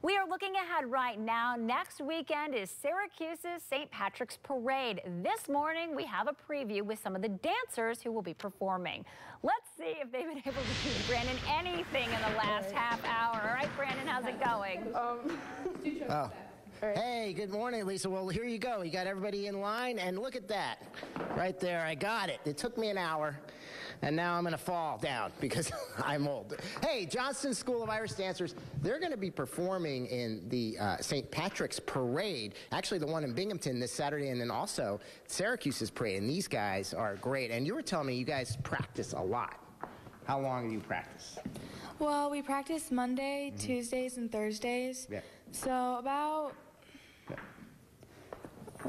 We are looking ahead right now. Next weekend is Syracuse's St. Patrick's Parade. This morning, we have a preview with some of the dancers who will be performing. Let's see if they've been able to teach Brandon anything in the last half hour. All right, Brandon, how's it going? Um, oh. Hey, good morning, Lisa. Well, here you go. You got everybody in line, and look at that. Right there, I got it. It took me an hour, and now I'm going to fall down because I'm old. Hey, Johnston School of Irish Dancers, they're going to be performing in the uh, St. Patrick's Parade, actually the one in Binghamton this Saturday, and then also Syracuse's Parade, and these guys are great. And you were telling me you guys practice a lot. How long do you practice? Well, we practice Monday, mm-hmm. Tuesdays, and Thursdays. Yeah. So about yeah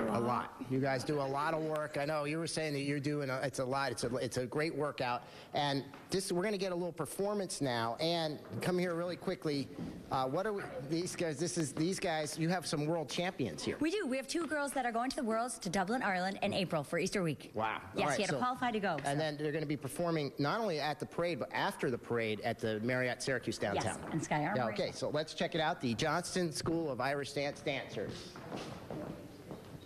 a lot. You guys do a lot of work. I know you were saying that you're doing a, it's a lot. It's a it's a great workout. And this we're going to get a little performance now. And come here really quickly. Uh, what are we, these guys? This is these guys. You have some world champions here. We do. We have two girls that are going to the Worlds to Dublin, Ireland, in April for Easter week. Wow. Yes, right, you had so, to qualify to go. And so. then they're going to be performing not only at the parade but after the parade at the Marriott Syracuse downtown. Yes, and Sky Armory. Yeah, okay, so let's check it out. The Johnston School of Irish Dance Dancers.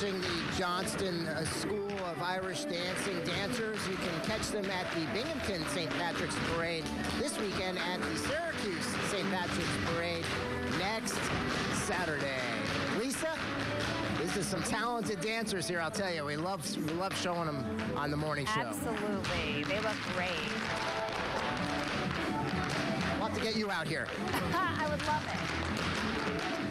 watching the Johnston uh, School of Irish Dancing Dancers. You can catch them at the Binghamton St. Patrick's Parade this weekend at the Syracuse St. Patrick's Parade next Saturday. Lisa, this is some talented dancers here, I'll tell you. We love, we love showing them on the morning show. Absolutely. They look great. To get you out here. I would love it.